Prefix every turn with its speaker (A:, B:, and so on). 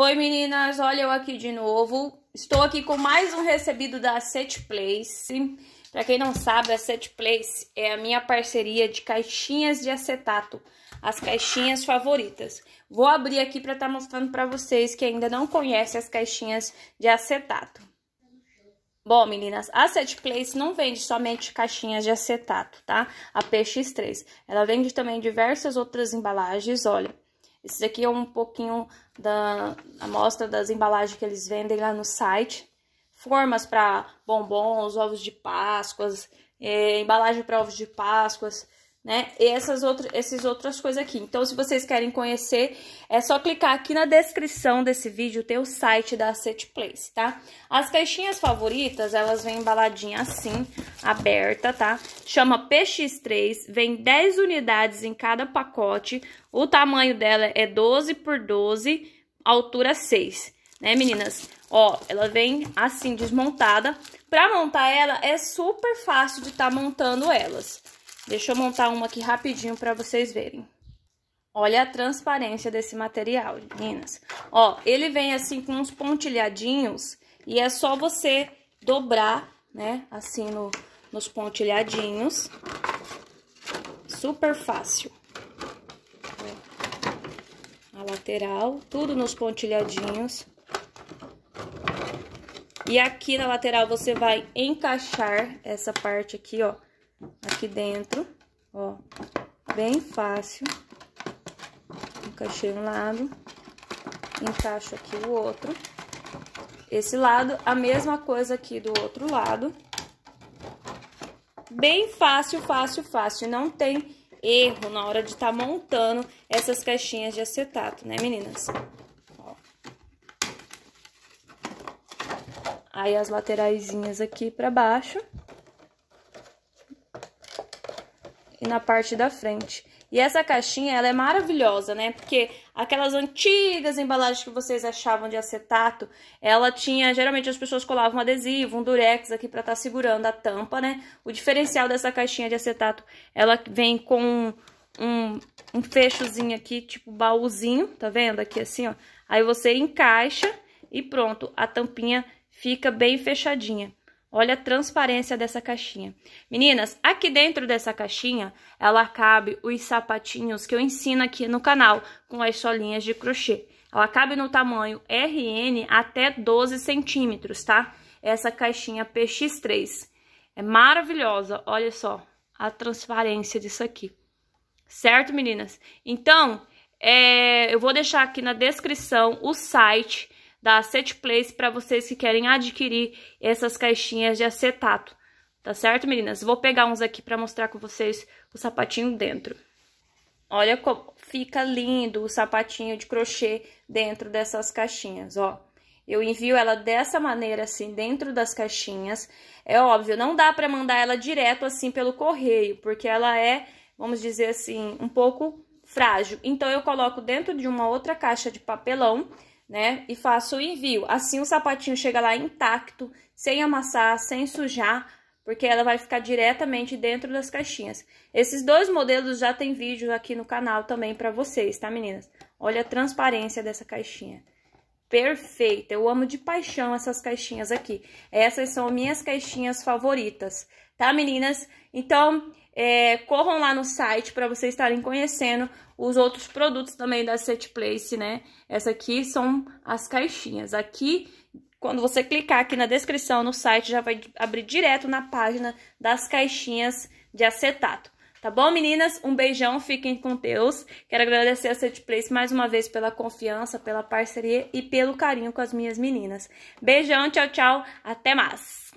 A: Oi meninas, olha eu aqui de novo. Estou aqui com mais um recebido da Set Place. Para quem não sabe, a Set Place é a minha parceria de caixinhas de acetato, as caixinhas favoritas. Vou abrir aqui para estar tá mostrando para vocês que ainda não conhecem as caixinhas de acetato. Bom, meninas, a Set Place não vende somente caixinhas de acetato, tá? A PX3. Ela vende também diversas outras embalagens, olha. Esse aqui é um pouquinho da amostra das embalagens que eles vendem lá no site. Formas para bombons, ovos de Páscoas, é, embalagem para ovos de Páscoas, né? E essas outras, essas outras coisas aqui. Então, se vocês querem conhecer, é só clicar aqui na descrição desse vídeo, tem o site da Set Place, tá? As caixinhas favoritas, elas vêm embaladinha assim, aberta, tá? Chama PX3, vem 10 unidades em cada pacote. O tamanho dela é 12 por 12, altura 6, né, meninas? Ó, ela vem assim, desmontada. Pra montar ela, é super fácil de estar tá montando elas. Deixa eu montar uma aqui rapidinho para vocês verem. Olha a transparência desse material, meninas. Ó, ele vem assim com uns pontilhadinhos e é só você dobrar, né, assim no, nos pontilhadinhos. Super fácil. A lateral, tudo nos pontilhadinhos. E aqui na lateral você vai encaixar essa parte aqui, ó aqui dentro, ó, bem fácil. Encaixei um lado, encaixo aqui o outro. Esse lado, a mesma coisa aqui do outro lado. Bem fácil, fácil, fácil. Não tem erro na hora de estar tá montando essas caixinhas de acetato, né, meninas? Ó. Aí, as lateraisinhas aqui pra baixo. E na parte da frente. E essa caixinha, ela é maravilhosa, né? Porque aquelas antigas embalagens que vocês achavam de acetato, ela tinha, geralmente as pessoas colavam um adesivo, um durex aqui pra estar tá segurando a tampa, né? O diferencial dessa caixinha de acetato, ela vem com um, um fechozinho aqui, tipo baúzinho, tá vendo? Aqui assim, ó. Aí você encaixa e pronto, a tampinha fica bem fechadinha. Olha a transparência dessa caixinha. Meninas, aqui dentro dessa caixinha, ela cabe os sapatinhos que eu ensino aqui no canal, com as solinhas de crochê. Ela cabe no tamanho RN até 12 centímetros, tá? Essa caixinha PX3. É maravilhosa, olha só a transparência disso aqui. Certo, meninas? Então, é, eu vou deixar aqui na descrição o site da Set Place para vocês que querem adquirir essas caixinhas de acetato. Tá certo, meninas? Vou pegar uns aqui para mostrar com vocês o sapatinho dentro. Olha como fica lindo o sapatinho de crochê dentro dessas caixinhas, ó. Eu envio ela dessa maneira, assim, dentro das caixinhas. É óbvio, não dá para mandar ela direto, assim, pelo correio, porque ela é, vamos dizer assim, um pouco frágil. Então, eu coloco dentro de uma outra caixa de papelão né? E faço o envio. Assim o sapatinho chega lá intacto, sem amassar, sem sujar, porque ela vai ficar diretamente dentro das caixinhas. Esses dois modelos já tem vídeo aqui no canal também para vocês, tá, meninas? Olha a transparência dessa caixinha. Perfeita, eu amo de paixão essas caixinhas aqui. Essas são minhas caixinhas favoritas, tá, meninas? Então, é, corram lá no site para vocês estarem conhecendo os outros produtos também da Set Place, né? Essa aqui são as caixinhas. Aqui, quando você clicar aqui na descrição no site, já vai abrir direto na página das caixinhas de acetato. Tá bom, meninas? Um beijão, fiquem com Deus. Quero agradecer a Set Place mais uma vez pela confiança, pela parceria e pelo carinho com as minhas meninas. Beijão, tchau, tchau, até mais!